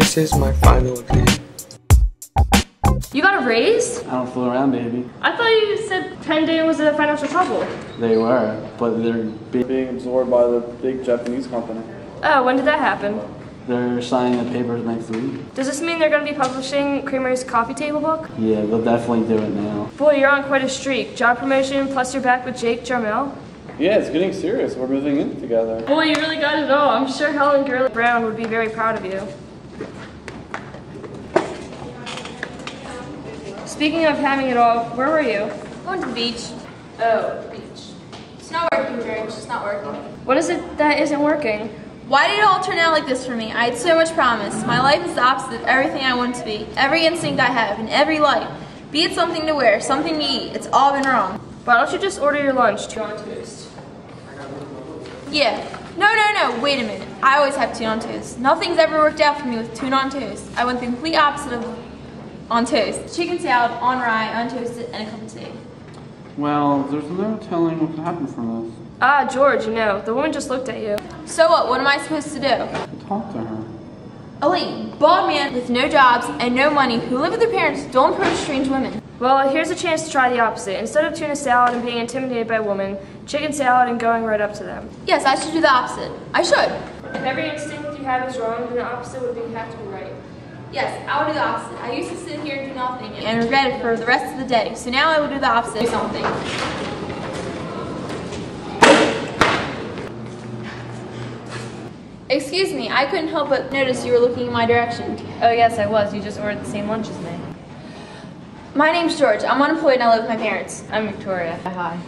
This is my final exam. You got a raise? I don't fool around, baby. I thought you said Pendant was in financial trouble. They were, but they're be- being absorbed by the big Japanese company. Oh, when did that happen? they're signing the papers next week. Does this mean they're going to be publishing Kramer's coffee table book? Yeah, they'll definitely do it now. Boy, you're on quite a streak. Job promotion, plus you're back with Jake Jarmel. Yeah, it's getting serious. We're moving in together. Boy, you really got it all. I'm sure Helen Gurley Brown would be very proud of you. Speaking of having it all, where were you? Going to the beach. Oh, the beach. It's not working, Jerry. It's not working. What is it that isn't working? Why did it all turn out like this for me? I had so much promise. My life is the opposite of everything I want to be. Every instinct I have in every life. Be it something to wear, something to eat. It's all been wrong. Why don't you just order your lunch two on toast? Yeah. No, no, no. Wait a minute. I always have tuna on toast. Nothing's ever worked out for me with tuna on toast. I went the complete opposite of on toast. Chicken salad on rye, untoasted, and a cup of tea. Well, there's no telling what could happen from this. Ah, George, you know, the woman just looked at you. So what? What am I supposed to do? Talk to her. Elaine, bald man with no jobs and no money who live with their parents don't approach strange women. Well, here's a chance to try the opposite. Instead of tuna salad and being intimidated by a woman, chicken salad and going right up to them. Yes, I should do the opposite. I should. If every instinct you have is wrong, then the opposite would be, have to be right. Yes, I will do the opposite. I used to sit here and do nothing and regret it for the rest of the day. So now I will do the opposite. Do something. Excuse me, I couldn't help but notice you were looking in my direction. Oh, yes, I was. You just ordered the same lunch as me. My name's George. I'm unemployed and I live with my parents. I'm Victoria. Hi.